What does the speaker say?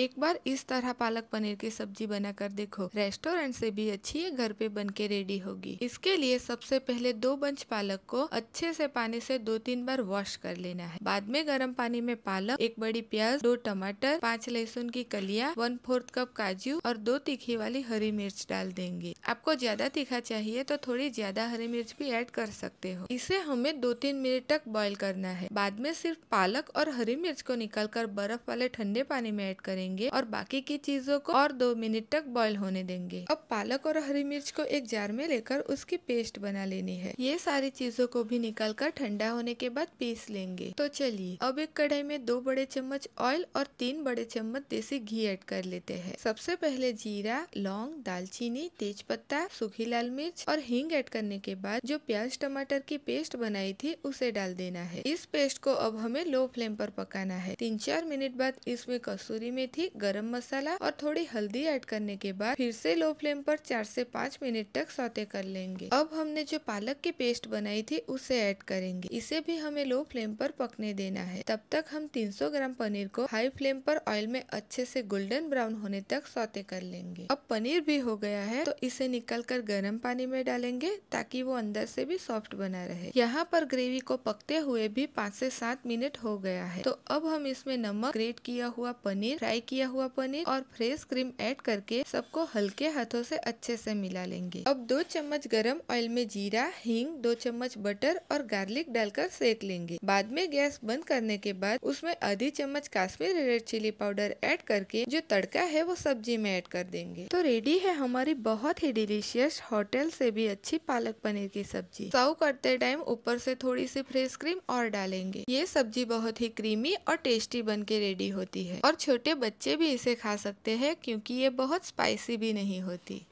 एक बार इस तरह पालक पनीर की सब्ज़ी बनाकर देखो। रेस्टोरेंट से भी अच्छी है घर पे बन के रेडी होगी। इसके लिए सबसे पहले दो बंच पालक को अच्छे से पानी से दो तीन बार वॉश कर लेना है। बाद में गर्म पानी में पालक, एक बड़ी प्याज, दो टमाटर, पाँच लहसुन की कलिया, वन फोर्थ कप काजू और दो तीखी वाली हरी मिर्च डाल देंगे। आपको ज़्यादा तीखा चाहिए तो थोड़ी ज़्यादा हरी मिर्च भी ऐड कर सकते हो। इसे हमें दो तीन मिनट तक बॉईल करना है। बाद में सिर्फ़ पालक और हरी मिर्च को निकाल कर बर्फ़ वाले ठंडे पानी में ऐड करेंगे। और बाकी की चीज़ों को और दो मिनट तक बॉईल होने देंगे। अब पालक और हरी मिर्च को एक जार में लेकर उसकी पेस्ट बना लेनी है। ये सारी चीज़ों को भी निकाल कर ठंडा होने के बाद पीस लेंगे। तो चलिए, अब एक कढ़ाई में दो बड़े चम्मच ऑयल और तीन बड़े चम्मच देसी घी ऐड कर लेते हैं। सबसे पहले जीरा, लौंग, दालचीनी, तेज पत्ता, सूखी लाल मिर्च और हींग ऐड करने के बाद जो प्याज टमाटर की पेस्ट बनाई थी, उसे डाल देना है। इस पेस्ट को अब हमें लो फ्लेम पर पकाना है। तीन चार मिनट बाद इसमें कसूरी मेथी गरम मसाला और थोड़ी हल्दी ऐड करने के बाद फिर से लो फ्लेम पर चार से पाँच मिनट तक सौते कर लेंगे। अब हमने जो पालक की पेस्ट बनाई थी, उसे ऐड करेंगे। इसे भी हमें लो फ्लेम पर पकने देना है। तब तक हम 300 ग्राम पनीर को हाई फ्लेम पर ऑयल में अच्छे से गोल्डन ब्राउन होने तक सौते कर लेंगे। अब पनीर भी हो गया है तो इसे निकल कर गर्म पानी में डालेंगे ताकि वो अंदर से भी सॉफ्ट बना रहे। यहाँ पर ग्रेवी को पकते हुए भी पाँच से सात मिनट हो गया है। तो अब हम इसमें नमक ग्रेट किया हुआ पनीर फ्राई किया हुआ पनीर और फ्रेश क्रीम ऐड करके सबको हल्के हाथों से अच्छे से मिला लेंगे। अब दो चम्मच गरम ऑयल में जीरा, हींग, दो चम्मच बटर और गार्लिक डालकर सेक लेंगे। बाद में गैस बंद करने के बाद उसमें आधी चम्मच Kashmiri red chilli powder add करके जो तड़का है वो सब्ज़ी में ऐड कर देंगे। तो रेडी है हमारी बहुत ही डिलीशियस होटल से भी अच्छी पालक पनीर की सब्ज़ी। सर्व करते टाइम ऊपर से थोड़ी सी फ्रेश क्रीम और डालेंगे। ये सब्ज़ी बहुत ही क्रीमी और टेस्टी बन के रेडी होती है और छोटे बच्चे भी इसे खा सकते हैं क्योंकि ये बहुत स्पाइसी भी नहीं होती।